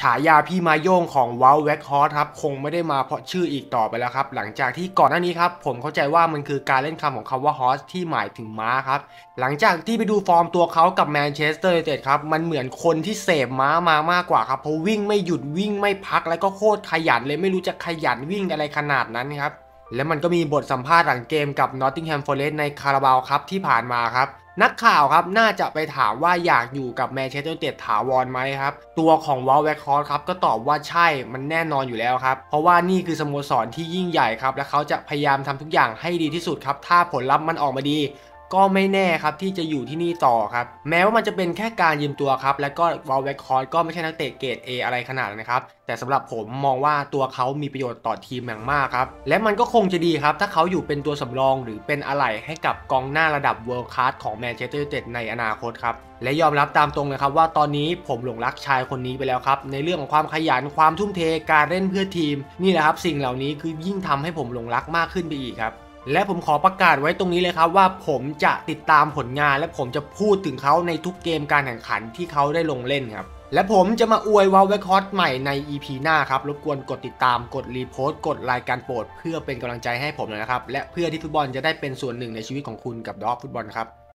ฉายาพี่ม้าโยงของเวาต์ เวกฮอร์สต์ครับคงไม่ได้มาเพราะชื่ออีกต่อไปแล้วครับ หลังจากที่ก่อนหน้านี้ครับผมเข้าใจว่ามันคือการเล่นคำของคำว่า horse ที่หมายถึงม้าครับ หลังจากที่ไปดูฟอร์มตัวเขากับแมนเชสเตอร์ยูไนเต็ดครับมันเหมือนคนที่เสพม้ามามากกว่าครับเพราะวิ่งไม่หยุดวิ่งไม่พักแล้วก็โคตรขยันเลยไม่รู้จะขยันวิ่งอะไรขนาดนั้นครับ และมันก็มีบทสัมภาษณ์หลังเกมกับ Nottingham Forest ในคาราบาวครับที่ผ่านมาครับ นักข่าวครับน่าจะไปถามว่าอยากอยู่กับแมนเชสเตอร์ยูไนเต็ดถาวรไหมครับ ตัวของเวาต์ เวกฮอร์สต์ครับก็ตอบว่าใช่มันแน่นอนอยู่แล้วครับ เพราะว่านี่คือสโมสรที่ยิ่งใหญ่ครับ และเขาจะพยายามทำทุกอย่างให้ดีที่สุดครับ ถ้าผลลัพธ์มันออกมาดี ก็ไม่แน่ครับที่จะอยู่ที่นี่ต่อครับ แม้ว่ามันจะเป็นแค่การยืมตัวครับ และก็วอลเวคคอร์ก็ไม่ใช่นักเตะเกรด A อะไรขนาดนั้นครับ แต่สำหรับผมมองว่าตัวเขามีประโยชน์ต่อทีมอย่างมากครับ และมันก็คงจะดีครับ ถ้าเขาอยู่เป็นตัวสำรองหรือเป็นอะไหล่ให้กับกองหน้าระดับ World Class ของแมนเชสเตอร์ยูไนเต็ดในอนาคตครับและยอมรับตามตรงเลยครับว่าตอนนี้ผมหลงรักชายคนนี้ไปแล้วครับ ในเรื่องของความขยันความทุ่มเทการเล่นเพื่อทีม นี่แหละครับ สิ่งเหล่านี้คือยิ่งทำให้ผมหลงรักมากขึ้นไปอีกครับ และผมขอประกาศไว้ตรงนี้เลยครับว่าผมจะติดตามผลงาน และผมจะพูดถึงเขาในทุกเกมการแข่งขันที่เขาได้ลงเล่นครับ และผมจะมาอวยเวาต์ เวกฮอร์สต์ใหม่ใน EP หน้าครับ รบกวนกดติดตามกด repost กดรายการโปรด เพื่อเป็นกำลังใจให้ผมหน่อยนะครับ และเพื่อที่ฟุตบอลจะได้เป็นส่วนหนึ่งในชีวิตของคุณกับดอฟฟุตบอลครับ